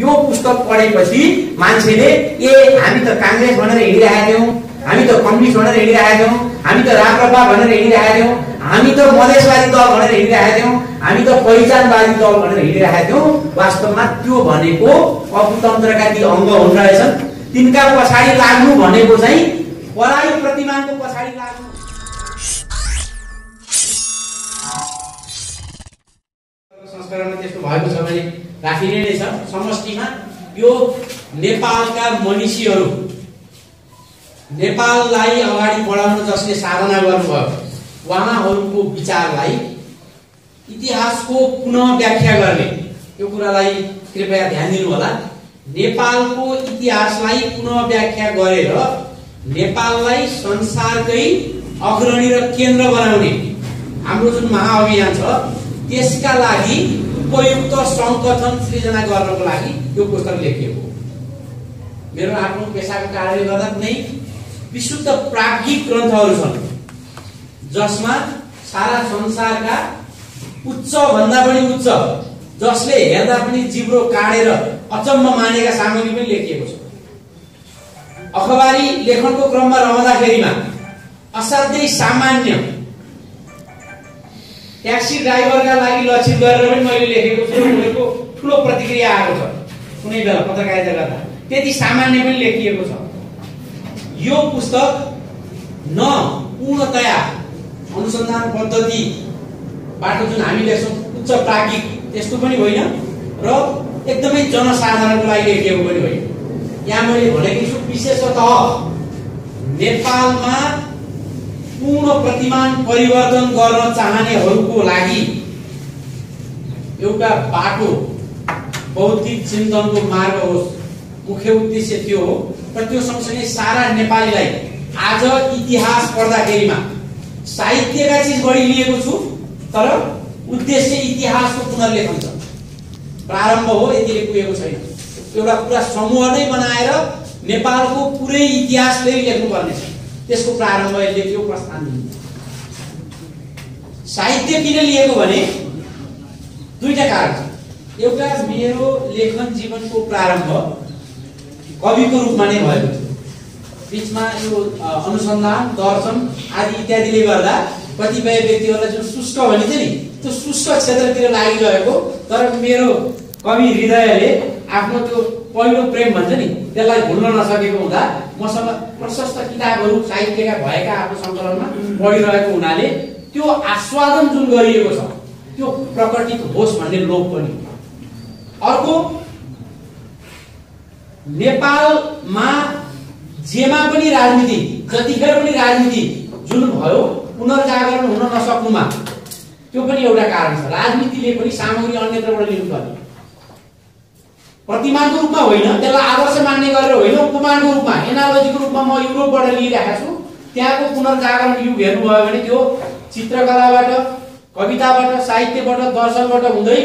यो पुस्तक पढेपछि मान्छेले ए हामी त काङ्ग्रेस भनेर हिँडिरहेका थियौँ हामी त कम्युनिस्ट भनेर हिँडिरहेका थियौँ हामी त राप्रपा भनेर हिँडिरहेका थियौँ हामी त मधेसवादी दल भनेर हिँडिरहेका थियौँ हामी त पहिचानवादी दल भनेर हिँडिरहेका थियौँ। वास्तवमा त्यो भनेको अपुतन्त्रका ती अङ्ग हुन् रहेछन्। तिनका पछाडि लाग्नु भनेको चाहिँ पराई प्रतिमानको पछाडि लाग्नु। संस्करणमा त्यस्तो भएको छ भने राखिने नै छ समष्टिमा। यो नेपालका मनिषीहरू नेपाललाई अगाडि बढाउन जसले साधना गर्नुभयो उहाँहरूको विचारलाई इतिहासको पुनः व्याख्या गर्ने यो कुरालाई कृपया ध्यान दिनु होला नेपालको इतिहासलाई पुनः व्याख्या गरेर नेपाललाई संसारकै अग्रणी र केन्द्र बनाउने हाम्रो जुन महाअभियान छ त्यसका लागि उपयुक्त सङ्गठन सृजना गर्नको लागि यो पुस्तक लेखिएको मेरो आफ्नो पेसाको कारणले गर्दा कुनै विशुद्ध प्राज्ञिक ग्रन्थहरू छन् जसमा सारा संसारका उच्च भन्दा पनि उच्च जसले हेर्दा पनि जिब्रो काटेर अचम्म मानेका सामग्री पनि लेखिएको छ। अखबारी लेखनको क्रममा रहँदाखेरिमा असाध्यै सामान्य ट्याक्सी ड्राइभरका लागि लक्षित गरेर पनि मैले लेखेको छु ठुलो प्रतिक्रिया आएको छ। कुनै बेला पत्रकारिता गर्दा। त्यति सामान्य पनि लेखिएको छ। यो पुस्तक न पूर्णतया अनुसन्धान पद्धतिबाट जुन हामी लेख्छौँ उच्च प्राज्ञिक त्यस्तो पनि होइन र एकदमै जनसाधारणको लागि लेखिएको पनि होइन। यहाँ मैले भनेको छु विशेषतः नेपालमा पूर्ण प्रतिमान परिवर्तन गर्न चाहनेहरूको लागि एउटा बाटो बौद्धिक चिन्तनको मार्ग होस् मुख्य उद्देश्य त्यो हो। र त्यो सँगसँगै सारा नेपालीलाई आज इतिहास पढ्दाखेरिमा साहित्यका चिज बढी लिएको छु तर उद्देश्य इतिहासको पुनर्लेखन छ। प्रारम्भ हो यतिले पुगेको छैन। एउटा पुरा समूह नै बनाएर नेपालको पुरै इतिहास फेरि लेख्नुपर्ने छ त्यसको प्रारम्भ त्यो प्रस्थान दिन्छ साहित्य किन लिएको भने दुईटा कारण एउटा मेरो लेखन जीवनको प्रारम्भ कविको रूपमा नै भएको थियो। बिचमा यो अनुसन्धान दर्शन आदि इत्यादिले गर्दा कतिपय व्यक्तिहरूलाई जुन शुष्क भनिन्छ नि त्यो शुष्क क्षेत्रतिर लागिरहेको तर मेरो कवि हृदयले आफ्नो त्यो पहिलो प्रेम भन्छ नि त्यसलाई भुल्न नसकेको हुँदा मसँग प्रशस्त किताबहरू साहित्यका भएका आफ्नो सङ्कलनमा पढिरहेको हुनाले त्यो आस्वादन जुन गरिएको छ त्यो प्रकटित होस् भन्ने लोभ पनि अर्को नेपालमा जेमा पनि राजनीति जतिखेर पनि राजनीति जुन भयो पुनर्जागरण हुन नसक्नुमा त्यो पनि एउटा कारण छ। राजनीतिले पनि सामग्री अन्यत्रबाट लिनु पर्ने प्रतिमानको रूपमा होइन त्यसलाई आदर्श मान्ने गरेर होइन उपमानको रूपमा एनालोजीको रूपमा म युरोपबाट लिइरहेको छु। त्यहाँको पुनर्जागरण युग हेर्नुभयो भने त्यो चित्रकलाबाट कविताबाट साहित्यबाट दर्शनबाट हुँदै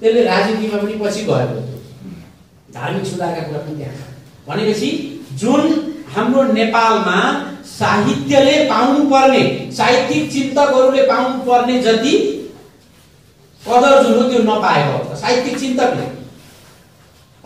त्यसले राजनीतिमा पनि पछि गएको धार्मिक सुधारका कुरा पनि त्यहाँ भनेपछि जुन हाम्रो नेपालमा साहित्यले पाउनु पर्ने साहित्यिक चिन्तकहरूले पाउनु पर्ने जति कदर जुन हो त्यो नपाएको साहित्यिक चिन्तकले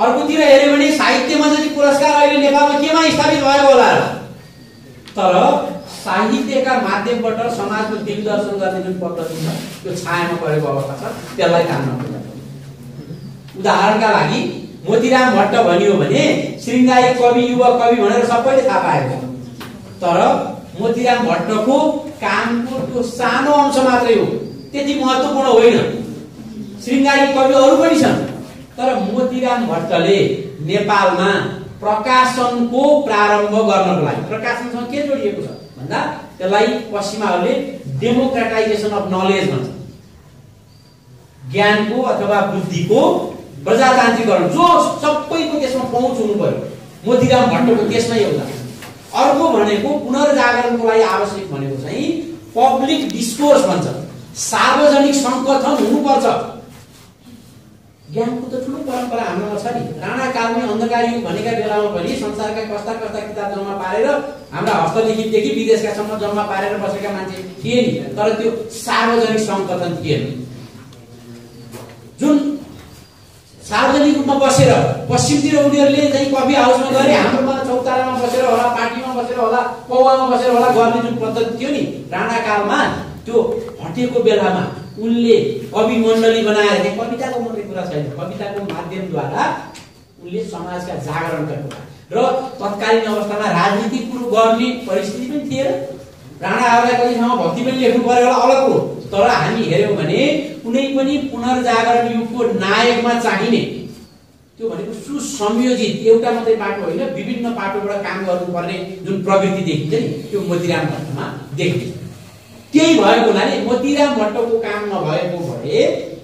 अर्कोतिर हेऱ्यो भने साहित्यमा जति पुरस्कार अहिले नेपालमा केमा स्थापित भएको होला? तर साहित्यका माध्यमबाट समाजको दिग्दर्शन गर्ने जुन पद्धति छ त्यो छायामा परेको अवस्था छ त्यसलाई काम नपुग्छ उदाहरणका लागि मोतीराम भट्ट भनियो भने श्रृङ्गारी कवि युवा कवि भनेर सबैले थाहा पाएको तर मोतीराम भट्टको कामको त्यो सानो अंश मात्रै हो त्यति महत्त्वपूर्ण होइन। श्रृङ्गारी कवि अरू पनि छन्। तर मोतीराम भट्टले नेपालमा प्रकाशनको प्रारम्भ गर्नको लागि प्रकाशनसँग के जोडिएको छ? भन्दा त्यसलाई पश्चिमाहरूले डेमोक्रेटाइजेसन अफ नलेज भन्छ। ज्ञानको अथवा बुद्धिको प्रजातान्त्रिकरण जो सबैको त्यसमा पहुँच हुनु पर्यो मोतीराम भट्टको त्यसमै योगदान अर्को भनेको पुनर्जागरणको लागि आवश्यक भनेको चाहिँ पब्लिक डिस्कोर्स भन्छ। सार्वजनिक सङ्गठन हुनुपर्छ। ज्ञानको त ठुलो परम्परा हाम्रोमा छ नि राणाकालमै अन्धकार युग भनेका बेलामा पनि संसारका कस्ता कस्ता किताब जम्मा पारेर हाम्रा हस्तलिखितदेखि विदेशकासम्म जम्मा पारेर बसेका मान्छे थिए नि। तर त्यो सार्वजनिक सङ्गठन थिएन। जुन सार्वजनिक रूपमा बसेर पश्चिमतिर उनीहरूले चाहिँ कफी हाउसमा गरे हाम्रोमा चौतारामा बसेर होला पार्टीमा बसेर होला पौवामा बसेर होला गर्ने जुन पद्धति थियो नि राणाकालमा त्यो हटेको बेलामा उनले कवि मण्डली बनाएर चाहिँ कविताको मात्रै कुरा छैन कविताको माध्यमद्वारा उनले समाजका जागरणका कुरा र तत्कालीन अवस्थामा राजनीतिक कुरो गर्ने परिस्थिति पनि थिएन। राणाहरूलाई कति ठाउँमा भक्ति पनि लेख्नु पर्यो होला अलग कुरो तर हामी हेऱ्यौँ भने कुनै पनि पुनर्जागरण युगको नायकमा चाहिने त्यो भनेको सुसंयोजित एउटा मात्रै पाटो होइन विभिन्न पाटोबाट काम गर्नुपर्ने जुन प्रवृत्ति देखिन्छ नि त्यो मोतीराम भट्टमा देखिन्छ। त्यही भएको हुनाले मोतीराम भट्टको काम नभएको भए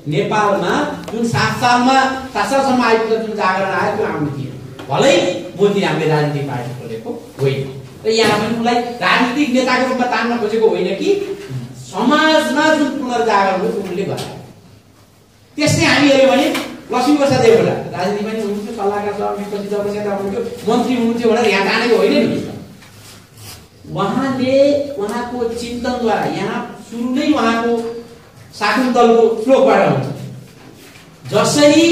नेपालमा जुन सात सालमा सात सालसम्म आइपुग्दा जुन जागरण आयो त्यो आउने थिएन। भलै मोतीरामले राजनीतिक पार्टी खोलेको होइन। र यहाँ पनि उनलाई राजनीतिक नेताको रूपमा तान्न खोजेको होइन कि समाजमा जुन पुनर्जागरण हो त्यो उनले गरायो त्यस्तै हामी हेऱ्यौँ भने लक्ष्मी प्रसाद देवकोटा राजनीतिमा पनि हुनुहुन्थ्यो सल्लाहकार सभा विपक्षी दलको हुनुहुन्थ्यो मन्त्री हुनुहुन्थ्यो भनेर यहाँ तानेको होइन नि। उहाँले उहाँको चिन्तनद्वारा यहाँ सुरु नै उहाँको शाकुन्तलको श्लोकबाट हुन्छ। जसरी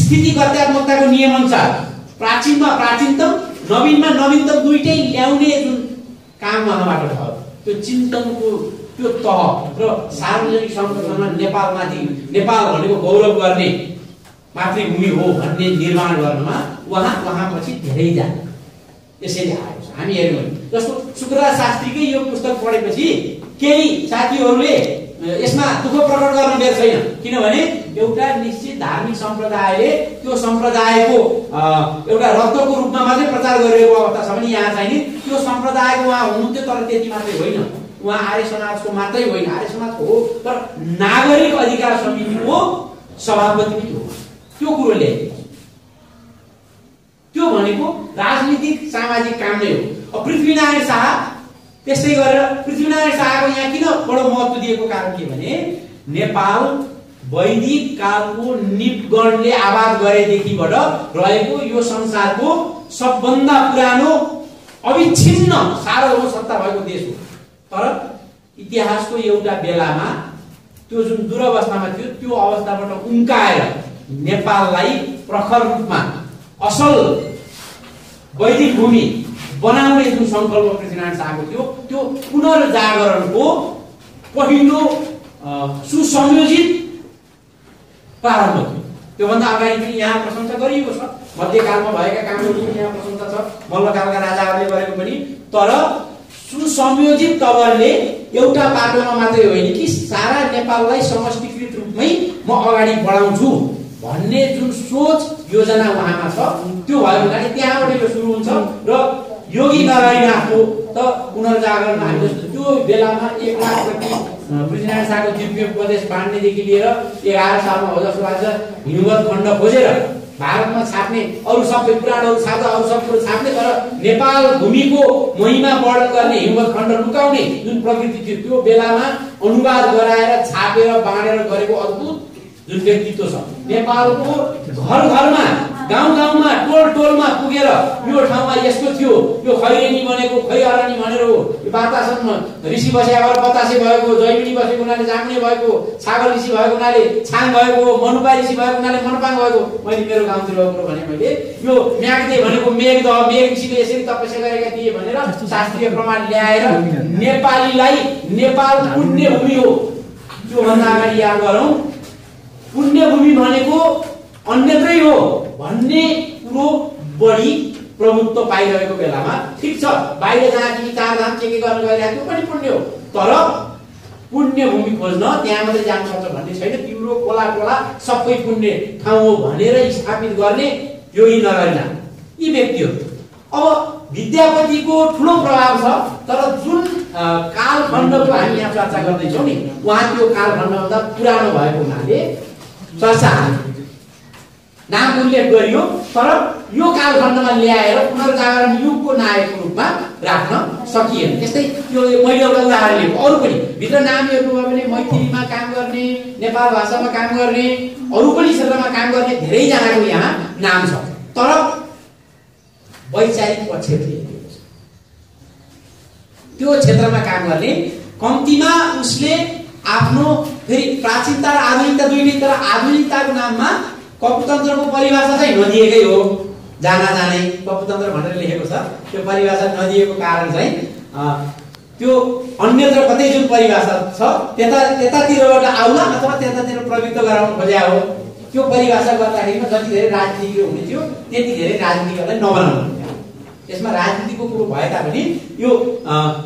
स्थितिगत्यात्मकताको नियम अनुसार प्राचीनमा प्राचीनतम नवीनमा नवीनतम दुइटै ल्याउने जुन काम उहाँबाट भयो त्यो चिन्तनको त्यो तह र सार्वजनिक संरक्षणमा नेपालमाथि नेपाल भनेको गौरव गर्ने मातृभूमि हो भन्ने निर्माण गर्नमा उहाँ उहाँपछि धेरै जाने। यसैले आएको छ। हामी हेऱ्यौँ भने। जस्तो शुक्रराज शास्त्रीकै यो पुस्तक पढेपछि केही साथीहरूले यसमा दुःख प्रकट गर्न बेर छैन। किनभने एउटा निश्चित धार्मिक सम्प्रदायले त्यो सम्प्रदायको एउटा रक्तको रूपमा मात्रै प्रचार गरिरहेको अवस्था छ भने यहाँ चाहिँ नि त्यो सम्प्रदायको उहाँ हुनुहुन्थ्यो तर त्यति मात्रै होइन। उहाँ आर्य समाजको मात्रै होइन। आर्य समाजको हो तर नागरिक अधिकार समितिको सभापति पनि हो त्यो कुरो त्यो भनेको राजनीतिक सामाजिक काम नै हो। पृथ्वीनारायण शाह त्यस्तै गरेर पृथ्वीनारायण शाहको यहाँ किन बडो महत्त्व दिएको कारण के भने नेपाल वैदिक कालको निपगणले आवाज गरेदेखिबाट रहेको यो संसारको सबभन्दा पुरानो अविच्छिन्न सार्वभौम सत्ता भएको देश हो। तर इतिहासको एउटा बेलामा त्यो जुन दुरवस्थामा थियो त्यो अवस्थाबाट उम्काएर नेपाललाई प्रखर रूपमा असल वैदिक भूमि बनाउने जुन सङ्कल्प पृथ्वीनारायण शाहको थियो त्यो पुनर्जागरणको पहिलो सुसंयोजित प्रारम्भ थियो। त्योभन्दा अगाडि पनि यहाँ प्रशंसा गरिएको छ। मध्यकालमा भएका कामहरू पनि यहाँ प्रशंसा छ। मल्लकालका राजाहरूले गरेको पनि। तर सुसंयोजित तवरले एउटा पाटोमा मात्रै होइन कि सारा नेपाललाई समष्टिकृत रूपमै म अगाडि बढाउँछु। भन्ने जुन सोच योजना उहाँमा छ त्यो भयो हुनाले त्यहाँबाट यो सुरु हुन्छ र योगी नारायणनाथको त पुनर्जागरण हामी जस्तो त्यो बेलामा एक लाख प्रति पृथ्वीनारायण शाहको दिव्य उपदेश बाँड्नेदेखि लिएर एघार सालमा हो जस्तो लाग्छ हिमवत खण्ड खोजेर भारतमा छाप्ने अरू सबै पुराणहरू छाप्दा अरू सब कुरो छाप्ने तर नेपाल भूमिको महिमा वर्णन गर्ने हिमवत खण्ड लुकाउने जुन प्रकृति थियो त्यो बेलामा अनुवाद गराएर छापेर बाँडेर गरेको अद्भुत जुन व्यक्तित्व छ। नेपालको घर घरमा गाउँ गाउँमा टोल टोलमा पुगेर यो ठाउँमा यस्तो थियो। यो खैरेनी बनेको खैहरानी भनेर हो। यो ऋषि बसेको बतासे भएको जैमिनी बसेको हुनाले जाम्ने भएको छागल ऋषि भएको हुनाले छाङ भएको मनुपा ऋषि भएको हुनाले मनपाङ भएको। मैले मेरो गाउँतिर गएको भने मैले यो म्याग्दे भनेको मेघ मेघ ऋषिले यसरी तपस्या गरेका थिए भनेर शास्त्रीय प्रमाण ल्याएर नेपालीलाई नेपाल पुण्य भूमि हो। त्योभन्दा अगाडि याद गरौँ पुण्य भूमि भनेको अन्यत्रै हो भन्ने कुरो बढी प्रभुत्व पाइरहेको बेलामा ठिक छ। बाहिर जहाँ तिमी चारधाम के के गर्न गइरहेको त्यो पनि पुण्य हो। तर पुण्य भूमि खोज्न त्यहाँ मात्रै जानुपर्छ भन्ने छैन। तिम्रो खोला खोला सबै पुण्य ठाउँ हो भनेर स्थापित गर्ने योगी नगरिना यी व्यक्तिहरू। अब विद्यापतिको ठुलो प्रभाव छ तर जुन कालखण्डको हामी यहाँ चर्चा गर्दैछौँ नि उहाँ त्यो कालखण्डभन्दा पुरानो भएको हुनाले चर्चा नाम उल्लेख गरियो तर यो कालखण्डमा ल्याएर पुनर्जागरण युगको नायकको रूपमा राख्न सकिएन। त्यस्तै यो मैले एउटा उदाहरण लिएको। अरू पनि भित्र नाम हेर्नुभयो भने मैथिलीमा काम गर्ने नेपाल भाषामा काम गर्ने अरू पनि क्षेत्रमा काम गर्ने धेरैजनाको यहाँ नाम छ। तर वैचारिक पक्ष त्यो क्षेत्रमा काम गर्ने कम्तीमा उसले आफ्नो फेरि प्राचीनता र आधुनिकता दुइटै तर आधुनिकताको नाममा कपुतन्त्रको परिभाषा चाहिँ नदिएकै हो। जाना जानै कपुतन्त्र भनेर लेखेको छ। त्यो परिभाषा नदिएको कारण चाहिँ त्यो अन्यत्र कतै जुन परिभाषा छ त्यता त्यतातिरबाट आउला अथवा त्यतातिर प्रवृत्त गराउन खोज्या हो। त्यो परिभाषा गर्दाखेरिमा जति धेरै राजनीति हुने थियो त्यति धेरै राजनीतिहरूलाई नबनाउनु। यसमा राजनीतिको कुरो भए तापनि यो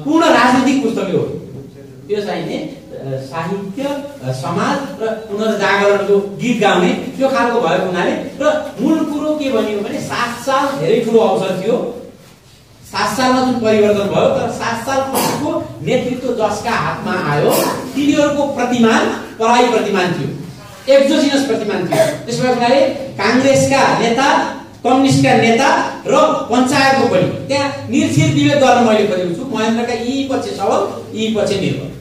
पूर्ण राजनीतिक पुस्तक हो। त्यो चाहिने साहित्य समाज र पुनर्जागरणको गीत गाउने त्यो खालको भएको हुनाले। र मूल कुरो के भनियो भने सात साल धेरै ठुलो अवसर थियो। सात सालमा जुन परिवर्तन भयो तर सात सालको नेतृत्व जसका हातमा आयो तिनीहरूको प्रतिमान पराई प्रतिमान थियो। एक्जोजिनस प्रतिमान थियो। त्यसो हुनाले काङ्ग्रेसका नेता कम्युनिस्टका नेता र पञ्चायतको पनि। त्यहाँ निर्थिर विवेक गर्न मैले खोजेको छु। महेन्द्रका यी पछि सबल यी पछि निर्भर।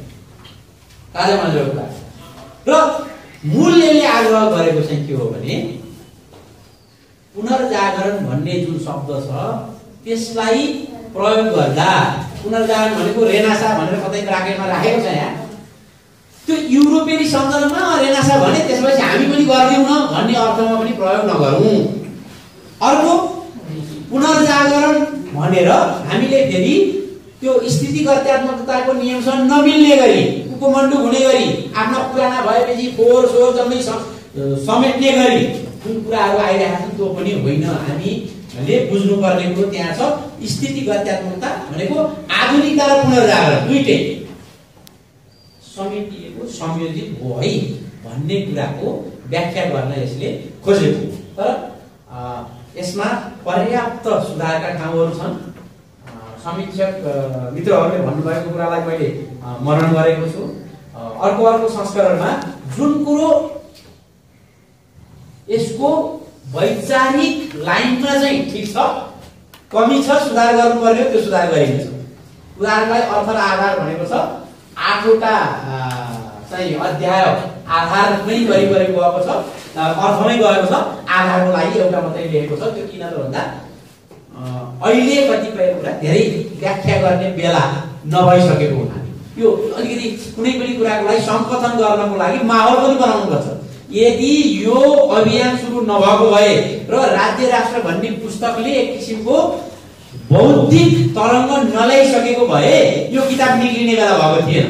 राजा महेन्द्रको कुरा र मूल्यले आग्रह गरेको चाहिँ के हो भने पुनर्जागरण भन्ने जुन शब्द छ त्यसलाई प्रयोग गर्दा पुनर्जागरण भनेको रेनासा भनेर कतै ब्राकेटमा राखेको छ यहाँ। त्यो युरोपेली सन्दर्भमा रेनासा भने त्यसपछि हामी पनि गरिदिउँ न भन्ने अर्थमा पनि प्रयोग नगरौँ। अर्को पुनर्जागरण भनेर हामीले फेरि त्यो स्थितिगत्यात्मकताको नियमसँग नमिल्ने गरी उपमण्डु हुने गरी आफ्ना पुराना भएपछि फोहोर सोहोर जम्मै सम- समेट्ने गरी जुन कुराहरू आइरहेका छन् त्यो पनि होइन। हामीले बुझ्नुपर्ने कुरो त्यहाँ छ। स्थितिगत्यात्मकता भनेको आधुनिकता र पुनर्जागरण दुइटै। समेटिएको संयोजित हो है भन्ने कुराको व्याख्या गर्न यसले खोजेको। तर यसमा पर्याप्त सुधारका ठाउँहरू छन्। समीक्षक मित्रहरूले भन्नुभएको कुरालाई मैले मरण गरेको छु। अर्को अर्को संस्करणमा जुन कुरो यसको वैचारिक लाइनमा चाहिँ ठिक छ कमी छ सुधार गर्नुपर्ने हो त्यो सुधार गरिन्छ। उदाहरणलाई अर्थ र आधार भनेको छ आठवटा चाहिँ अध्याय आधारमै वरिपरि गएको छ अर्थमै गएको छ आधारको लागि एउटा मात्रै लेखेको छ त्यो किन त भन्दा अहिले कतिपय कुरा धेरै व्याख्या गर्ने बेला नभइसकेको हुनाले। यो अलिकति कुनै पनि कुराको लागि सम्पथन गर्नको लागि माहौल पनि बनाउनुपर्छ। यदि यो अभियान सुरु नभएको भए र राज्य राष्ट्र भन्ने पुस्तकले एक किसिमको बौद्धिक तरङ्ग नल्याइसकेको भए यो किताब निक्लिने बेला भएको थिएन।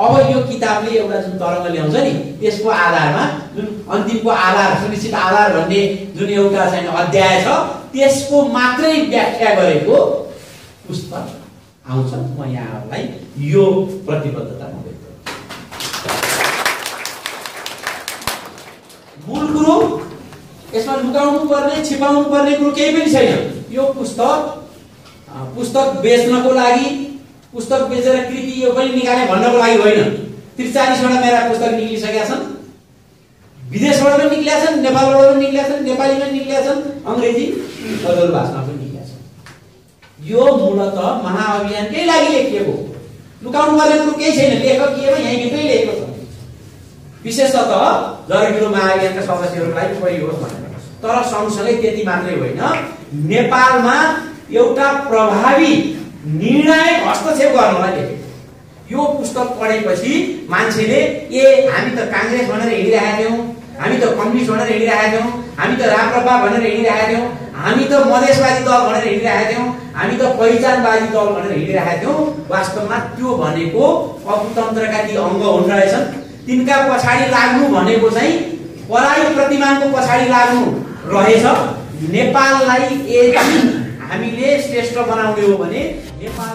अब यो किताबले एउटा जुन तरङ्ग ल्याउँछ नि त्यसको आधारमा जुन अन्तिमको आधार सुनिश्चित आधार भन्ने जुन एउटा चाहिँ अध्याय छ त्यसको मात्रै व्याख्या गरेको पुस्तक आउँछ। म यहाँहरूलाई यो प्रतिबद्धता व्यक्त। मूल कुरो यसमा लुकाउनु पर्ने छिपाउनु पर्ने कुरो केही पनि छैन। यो पुस्तक पुस्तक बेच्नको लागि पुस्तक बेचेर कृति यो पनि निकाले भन्नको लागि होइन। त्रिचालिसवटा मेरा पुस्तक निक्लिसकेका छन्। विदेशबाट पनि निक्लिया छन् नेपालबाट पनि निक्लिया छन् नेपालीमा निक्लिया छन् अङ्ग्रेजी सदर भाषामा पनि निक्लिया छन् यो मूलत महाअभियानकै लागि लेखिएको। लुकाउनु पर्ने कुरो केही छैन लेखकीयमा यहीँभित्रै लेखेको छ। विशेषतः जरगिरो महाअभियानका सदस्यहरूलाई उपयोग होस् भनेर। तर सँगसँगै त्यति मात्रै होइन नेपालमा एउटा प्रभावी निर्णायक हस्तक्षेप गर्नलाई लेखेको यो पुस्तक पढेपछि मान्छेले ए हामी त काङ्ग्रेस भनेर हिँडिरहेका थियौँ कम्युनिस्ट भनेर हिँडिरहेका थियौँ। हामी त राप्रपा भनेर हिँडिरहेका थियौँ। हामी त मधेसवादी दल भनेर हिँडिरहेका थियौँ। हामी त पहिचानवादी दल भनेर हिँडिरहेका थियौँ। वास्तवमा त्यो भनेको अपुतन्त्रका ती अङ्ग हुन रहेछन्। तिनका पछाडि लाग्नु भनेको चाहिँ पराई प्रतिमानको पछाडि लाग्नु रहेछ। नेपाललाई यदि हामीले श्रेष्ठ बनाउने हो भने नेपाल